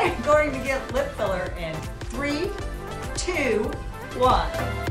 I'm going to get lip filler in three, two, one.